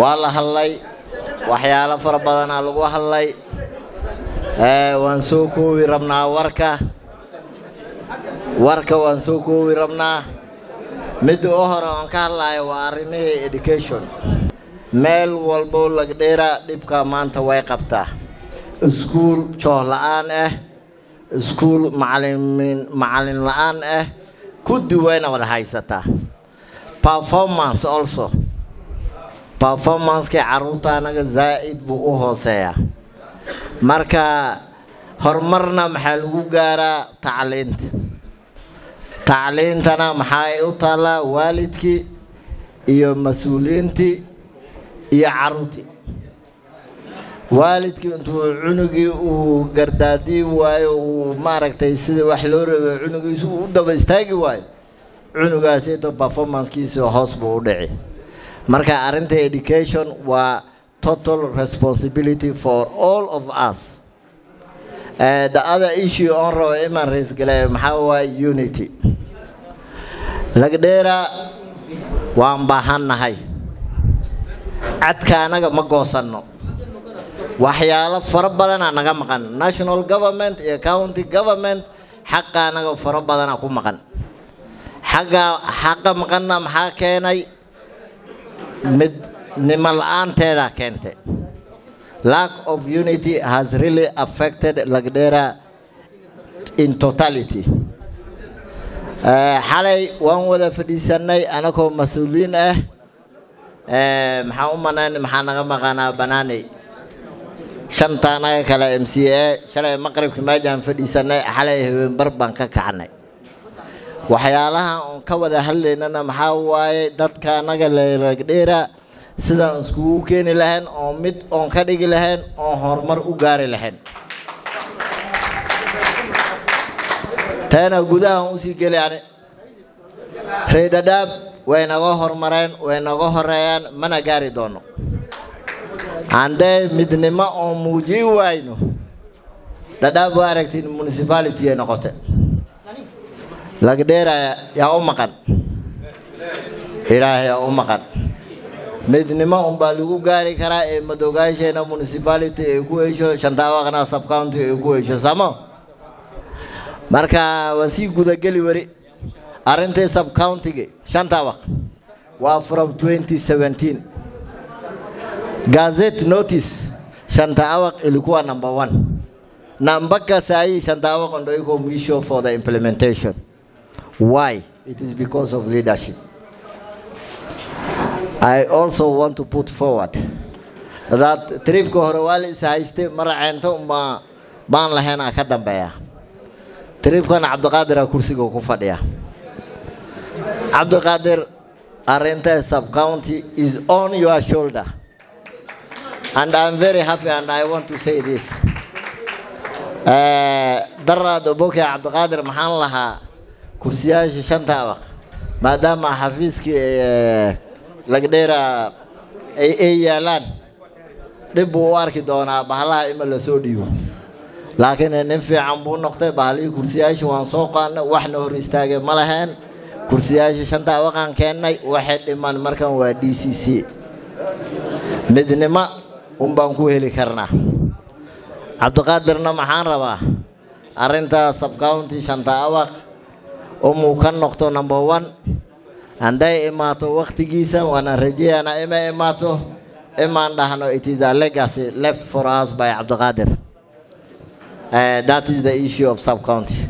waa la hadlay. Waxyaalo fara badanaa lagu hadlay. Waan soo koobi rabnaa warka. Warka waan soo koobi rabnaa. Midda u hore oon ka hadlayo waa arrimihii education. Meel walbo lagdheera dhibka maanta way qabtaa. Iskuul jooh la'aan ah iskuul macalimiin macalin la'aan ah kuddi wayna wada haysataa. Performance also performancekii carruurta anaga zaa'id buu u hooseeyaa marka horumarna maxaa lagu gaaraa? Tacliinta tacliintana maxay u taallaa waalidkii iyo mas'uuliyiintii iyo carruurtii. Waalidkii intuu cunugii uu gardaadii waayo uu maaragtay sida wax loo rabay cunugiisu uu u daba istaagi waayo cunugaasito performancekiisa hoos buu u dhici marka arrinta education waa total responsibility for all of us. Uh, the other issue on rabo iman rays gale maxaa waaye unity. Lagdheera waan baahannahay cadka anaga ma goosanno. Waxyaalo fara badanaa naga maqan. National government iyo county government xaqa anaga fara badana ku maqan. Xagga xaqa maqanna maxaa keenay midnimo la'aanteedaa keentay lack of unity has really affected lagdheera in totality. Xalay waan wada fadhiisanay anagoo mas'uuliyiin ah. Maxaa u manayn maxaa naga maqanaa banaaney shanta anaga kale m c a shalay maqribka meejaan fadhiisanay xalay habeenbar baan ka kacnay waxyaalaha oon ka wada hadlaynana maxaa waaye dadka anaga lagdheera sidaan iskugu keeni lahayn oo mid oon ka dhigi lahayn oon horumar u gaari lahayn. Taana gudahan u sii geli ani reedhadhaab way naga horumareen way naga horeeyaan mana gaari doono. Handee midnimo oon muujii waayno. Dhadhaab waa aragtiin municipality ay noqote lagdheera yaa u maqan ilaahay yaa u maqan midnimo unbaa lagu gaari karaa ee madoogaasheena municipality ay ku hesho shantaawaqna subcounty ay ku hesho samo. Marka waan sii gudageli wari arrintii subcountiga shantaawaq waa from 2017 gazette notice shantaawaq ilikuwa number one. Na mpaka saa hii shantaawaq ndo iko mwisho for the implementation why? It is because of leadership. I also want to put forward that tripka hore waa la is haystay maraceento ma baan lahaynaa ka dambeeya tripkana cabdiqaadira kursiga ku fadhiya. Cabdiqaadir arrinta subcounty is on your shoulder. And I'm very happy and I want to say this. Daraad oboke cabdiqaadir maxaan lahaa kursiyaasha shanta abaq maadaama xafiiskii lagdheera ay yaalaan dhib buu u arki doonaa bahalaha ima la soo dhiibo laakiin nin fiican buu noqday bahalihii kursiyaasha waan soo qaadnay waxna hor istaagay ma lahayn. Kursiyaasha shanta abaqaan keennay waxay dhiman markan waa d c c. Midnimo un baan ku heli karnaa. Cabdiqaadirna maxaan rabaa? Arrinta subcounty shanta abaq umuu ka noqto number one. Hadday imaato waktigiisa waana rajeeyanaa ima imaato imaan dhahno it is a legacy left for us by cabdiqaadir uh, that is the issue of subcounty